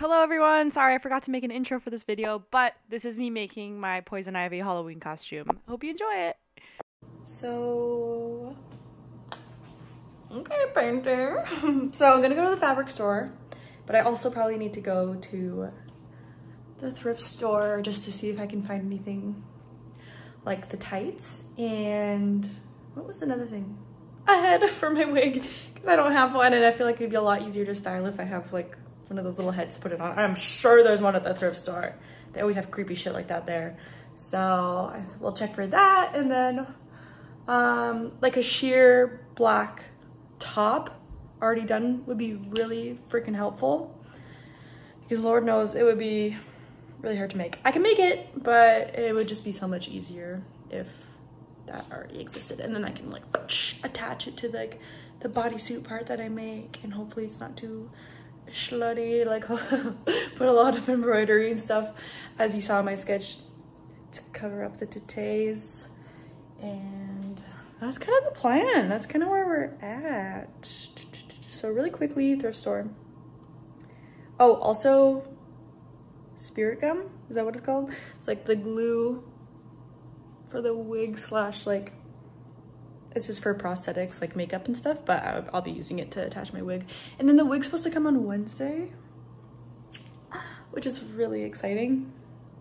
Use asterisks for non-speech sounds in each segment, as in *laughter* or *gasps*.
Hello everyone, sorry I forgot to make an intro for this video, but this is me making my Poison Ivy Halloween costume. Hope you enjoy it. So, okay painter. *laughs* so I'm gonna go to the fabric store, but I also probably need to go to the thrift store just to see if I can find anything like the tights and what was another thing? A head *laughs* for my wig because I don't have one and I feel like it'd be a lot easier to style if I have like one of those little heads to put it on. I'm sure there's one at the thrift store. They always have creepy shit like that there. So we'll check for that. And then um, like a sheer black top already done would be really freaking helpful. Because Lord knows it would be really hard to make. I can make it, but it would just be so much easier if that already existed. And then I can like attach it to like the bodysuit part that I make and hopefully it's not too slutty, like *laughs* put a lot of embroidery and stuff, as you saw my sketch, to cover up the tatés. And that's kind of the plan. That's kind of where we're at. So really quickly, thrift store. Oh, also spirit gum, is that what it's called? It's like the glue for the wig slash like it's just for prosthetics like makeup and stuff but I'll be using it to attach my wig. And then the wig's supposed to come on Wednesday which is really exciting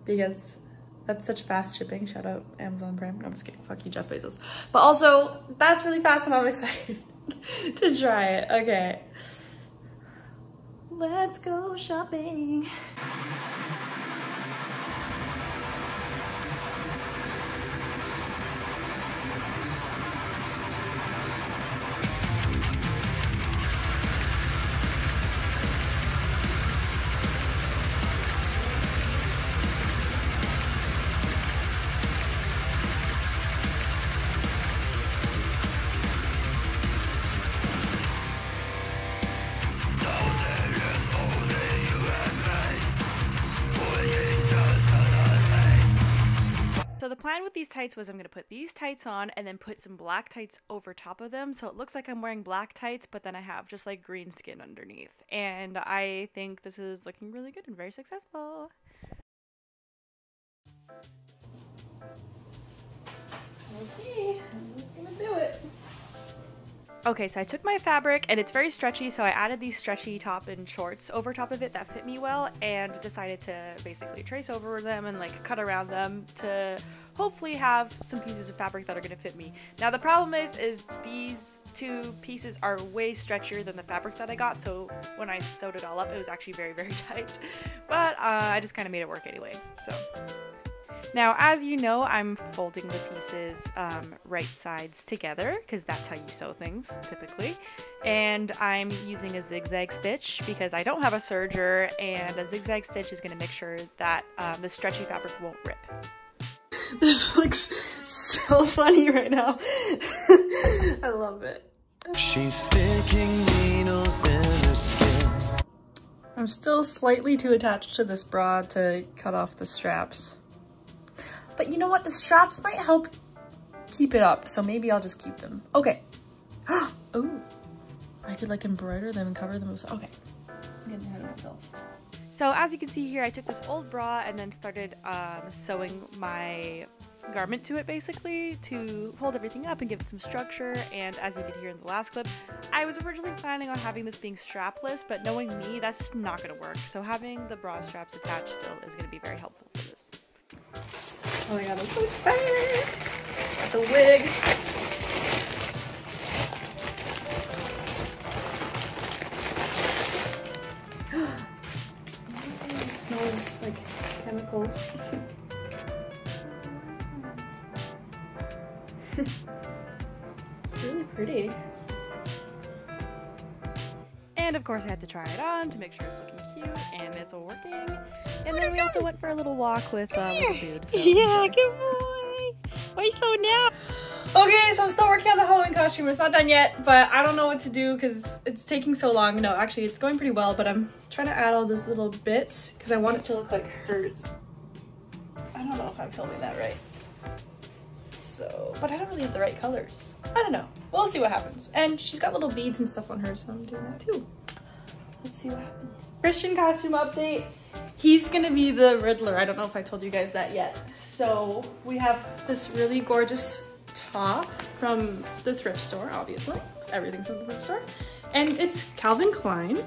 because that's such fast shipping. Shout out Amazon Prime. No, I'm just kidding. Fuck you Jeff Bezos. But also that's really fast and I'm *laughs* excited to try it. Okay. Let's go shopping plan with these tights was I'm going to put these tights on and then put some black tights over top of them. So it looks like I'm wearing black tights, but then I have just like green skin underneath. And I think this is looking really good and very successful. Okay, I'm just gonna do it. Okay, so I took my fabric and it's very stretchy, so I added these stretchy top and shorts over top of it that fit me well and decided to basically trace over them and like cut around them to hopefully have some pieces of fabric that are going to fit me. Now the problem is, is these two pieces are way stretchier than the fabric that I got, so when I sewed it all up, it was actually very, *laughs* very tight. But uh, I just kind of made it work anyway, so. Now, as you know, I'm folding the pieces um, right sides together because that's how you sew things typically. And I'm using a zigzag stitch because I don't have a serger and a zigzag stitch is going to make sure that um, the stretchy fabric won't rip. *laughs* This looks so funny right now. *laughs* I love it. She's sticking needles in her skin. I'm still slightly too attached to this bra to cut off the straps. But you know what? The straps might help keep it up. So maybe I'll just keep them. Okay. *gasps* oh, I could like embroider them and cover them with, okay. I'm getting ahead of myself. So as you can see here, I took this old bra and then started um, sewing my garment to it basically to hold everything up and give it some structure and as you could hear in the last clip I was originally planning on having this being strapless but knowing me that's just not going to work so having the bra straps attached still is going to be very helpful for this. Oh my god, I'm so excited! Got the wig. *gasps* it smells like chemicals. *laughs* really pretty. And of course I had to try it on to make sure it's looking cute and it's all working. And then we also went for a little walk with uh, little dude. So yeah, good boy. Why are you slowing down? Okay, so I'm still working on the Halloween costume. It's not done yet, but I don't know what to do because it's taking so long. No, actually, it's going pretty well, but I'm trying to add all these little bits because I want it to look like hers. I don't know if I'm filming that right. So, but I don't really have the right colors. I don't know. We'll see what happens. And she's got little beads and stuff on her, so I'm doing that too. Let's see what happens. Christian costume update. He's gonna be the Riddler. I don't know if I told you guys that yet. So we have this really gorgeous top from the thrift store, obviously. Everything's from the thrift store. And it's Calvin Klein.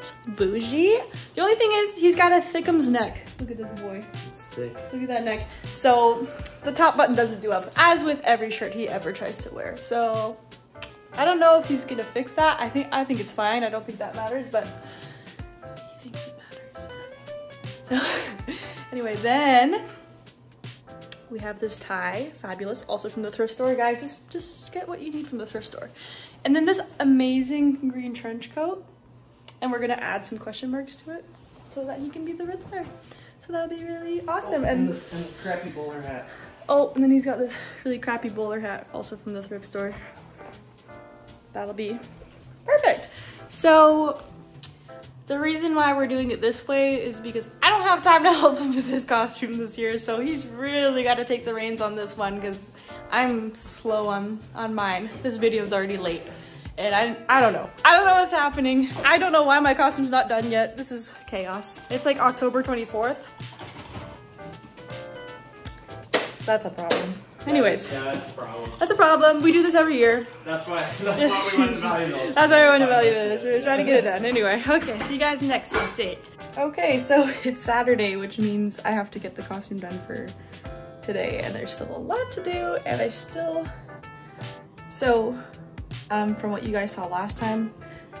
Just bougie. The only thing is he's got a thickums neck. Look at this boy. It's thick. Look at that neck. So the top button doesn't do up, as with every shirt he ever tries to wear. So I don't know if he's gonna fix that. I think I think it's fine. I don't think that matters, but he thinks it matters. So *laughs* anyway, then we have this tie, fabulous, also from the thrift store. Guys, just just get what you need from the thrift store. And then this amazing green trench coat. And we're gonna add some question marks to it so that he can be the Riddler. So that would be really awesome. Oh, and and, the, and the crappy bowler hat. Oh, and then he's got this really crappy bowler hat also from the thrift store. That'll be perfect. So the reason why we're doing it this way is because I don't have time to *laughs* help him with his costume this year. So he's really got to take the reins on this one because I'm slow on, on mine. This video is already late. And I, I don't know. I don't know what's happening. I don't know why my costume's not done yet. This is chaos. It's like October 24th. That's a problem. Anyways, Yeah, that's a problem. that's a problem. We do this every year. That's why. *laughs* That's why we went to Valley Village. That's why we want to value this. We're trying to get it done. Anyway, okay, see you guys next update. Okay, so *laughs* it's Saturday, which means I have to get the costume done for today, and there's still a lot to do, and I still... So, um, from what you guys saw last time,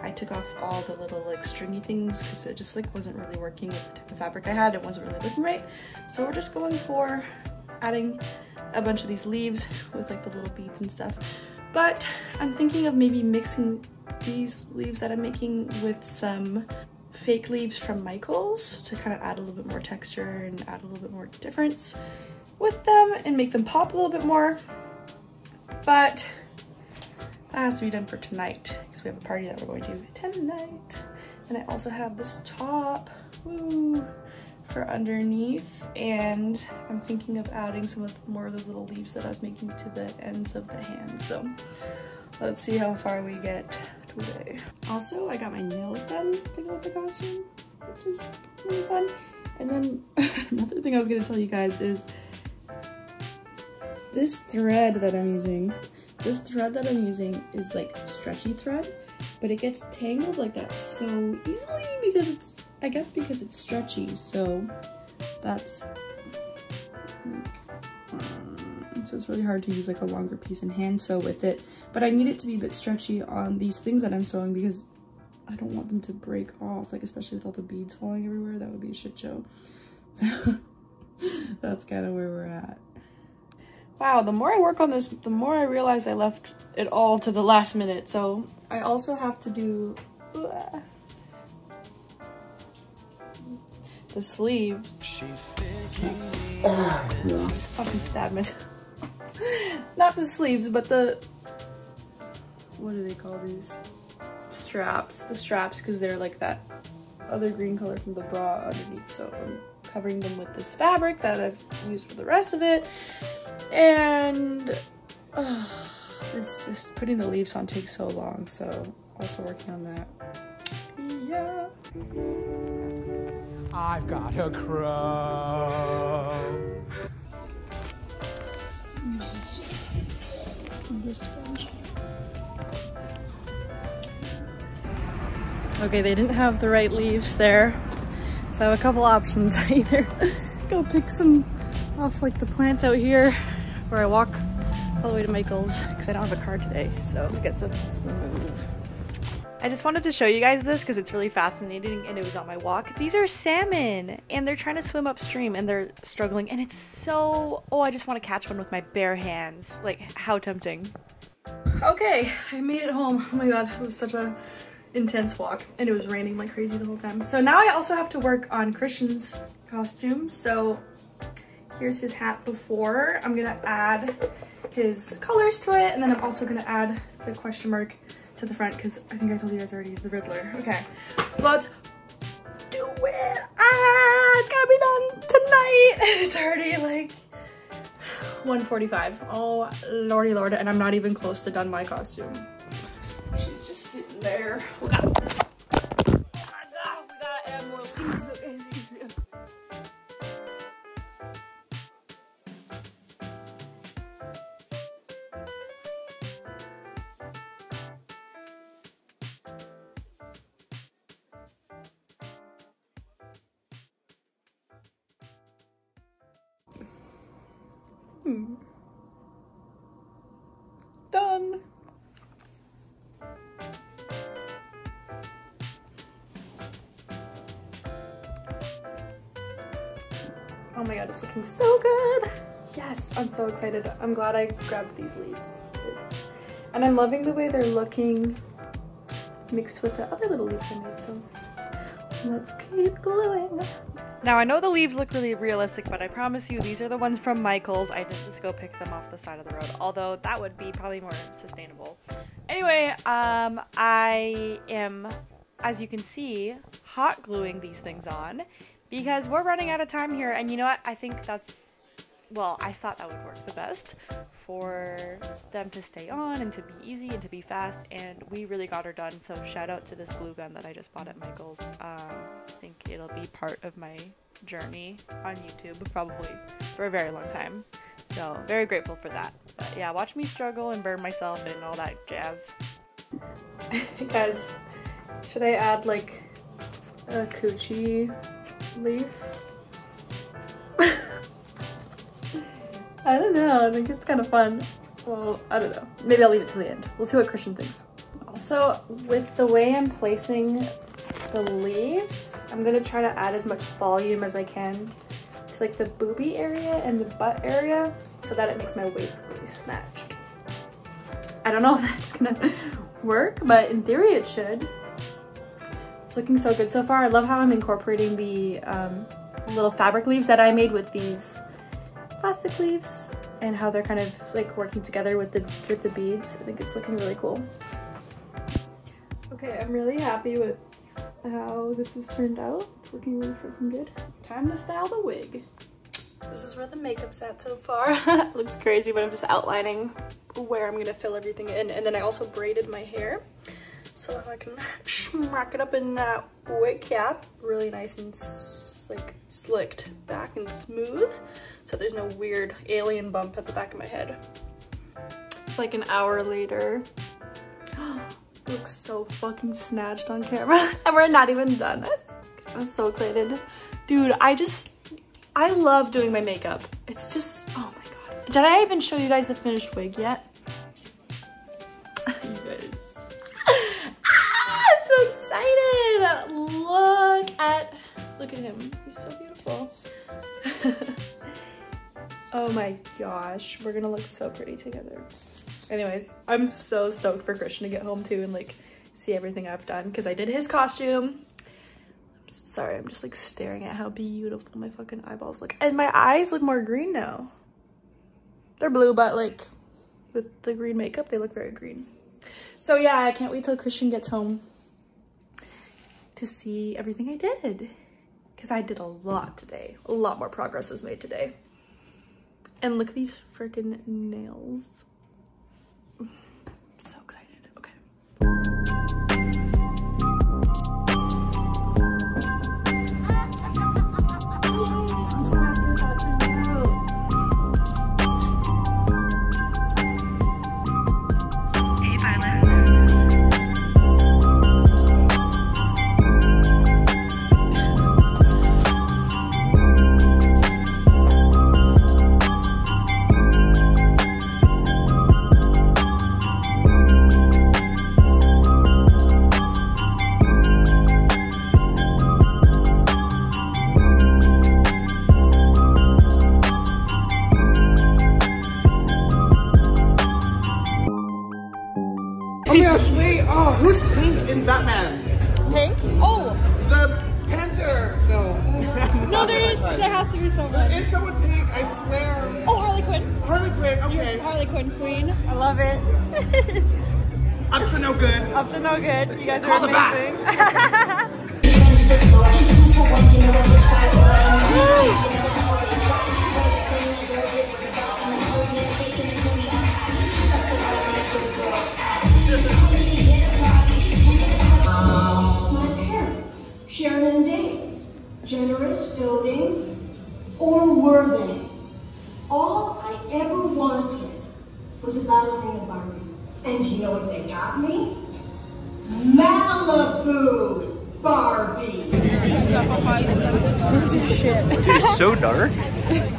I took off all the little like stringy things because it just like wasn't really working with the type of fabric I had. It wasn't really looking right. So we're just going for adding a bunch of these leaves with like the little beads and stuff. But I'm thinking of maybe mixing these leaves that I'm making with some fake leaves from Michaels to kind of add a little bit more texture and add a little bit more difference with them and make them pop a little bit more. But that has to be done for tonight because we have a party that we're going to tonight. And I also have this top, woo, for underneath. And I'm thinking of adding some of more of those little leaves that I was making to the ends of the hands. So let's see how far we get today. Also, I got my nails done to go with the costume, which is really fun. And then *laughs* another thing I was gonna tell you guys is this thread that I'm using, this thread that I'm using is like stretchy thread, but it gets tangled like that so easily because it's, I guess because it's stretchy. So that's, um, so it's really hard to use like a longer piece and hand sew with it. But I need it to be a bit stretchy on these things that I'm sewing because I don't want them to break off, like especially with all the beads falling everywhere, that would be a shit show. *laughs* that's kind of where we're at. Wow, the more I work on this, the more I realize I left it all to the last minute. So I also have to do uh, the sleeve. Fucking stab me. *laughs* Not the sleeves, but the what do they call these? Straps. The straps, because they're like that other green color from the bra underneath. So I'm covering them with this fabric that I've used for the rest of it. And uh, *sighs* it's just putting the leaves on takes so long. So also working on that. Yeah. I've got a crow. Okay, they didn't have the right leaves there. So I have a couple options. I *laughs* either go pick some off like the plants out here or I walk all the way to Michael's because I don't have a car today. So I guess that's the move. I just wanted to show you guys this because it's really fascinating and it was on my walk. These are salmon and they're trying to swim upstream and they're struggling and it's so, oh, I just want to catch one with my bare hands. Like how tempting. Okay, I made it home. Oh my God, it was such a intense walk and it was raining like crazy the whole time. So now I also have to work on Christian's costume. So here's his hat before. I'm gonna add his colors to it and then I'm also gonna add the question mark to the front because I think I told you guys already he's the Riddler. Okay, let's do it. Ah, it's gotta be done tonight. *laughs* It's already like 1:45. Oh lordy lord, and I'm not even close to done my costume. She's just sitting there. Hmm. Done. Oh my god, it's looking so good. Yes, I'm so excited. I'm glad I grabbed these leaves. And I'm loving the way they're looking mixed with the other little leaves I made, so let's keep gluing. Now I know the leaves look really realistic, but I promise you these are the ones from Michael's. I didn't just go pick them off the side of the road, although that would be probably more sustainable. Anyway, um, I am, as you can see, hot gluing these things on because we're running out of time here, and you know what? I think that's well, I thought that would work the best for them to stay on and to be easy and to be fast. And we really got her done. So shout out to this glue gun that I just bought at Michael's. Um, I think it'll be part of my journey on YouTube probably for a very long time. So very grateful for that. But yeah, watch me struggle and burn myself and all that jazz. *laughs* Guys, should I add like a coochie leaf? I don't know. I think it's kind of fun. Well, I don't know. Maybe I'll leave it to the end. We'll see what Christian thinks. Also, with the way I'm placing the leaves, I'm gonna try to add as much volume as I can to like the booby area and the butt area so that it makes my waist really snatched. I don't know *laughs* if that's gonna work, but in theory it should. It's looking so good so far. I love how I'm incorporating the um, little fabric leaves that I made with these plastic leaves and how they're kind of like working together with the with the beads. I think it's looking really cool. Okay, I'm really happy with how this has turned out. It's looking really freaking good. Time to style the wig. This is where the makeup's at so far. *laughs* looks crazy, but I'm just outlining where I'm gonna fill everything in. And then I also braided my hair so that I can smack it up in that wig cap. Really nice and like slicked back and smooth so there's no weird alien bump at the back of my head. It's like an hour later. *gasps* looks so fucking snatched on camera *laughs* and we're not even done. I'm so excited. Dude, I just, I love doing my makeup. It's just, oh my God. Did I even show you guys the finished wig yet? *laughs* you guys. *laughs* ah, I'm so excited. Look at, look at him. He's so beautiful. Oh my gosh, we're gonna look so pretty together. Anyways, I'm so stoked for Christian to get home too and like see everything I've done because I did his costume. Sorry, I'm just like staring at how beautiful my fucking eyeballs look. And my eyes look more green now. They're blue, but like with the green makeup, they look very green. So yeah, I can't wait till Christian gets home to see everything I did. Because I did a lot today. A lot more progress was made today. And look at these freaking nails. *sighs* So excited. Okay. Who's pink in Batman? Pink? Oh, The Panther! No. *laughs* no, there is. There has to be someone. It's someone pink, I swear. Oh, Harley Quinn. Harley Quinn, okay. Harley Quinn Queen. I love it. *laughs* Up to no good. Up to no good. You guys are Call the bat. amazing. *laughs* were they? All I ever wanted was a ballerina Barbie. And you know what they got me? Malibu Barbie. It's so dark. *laughs*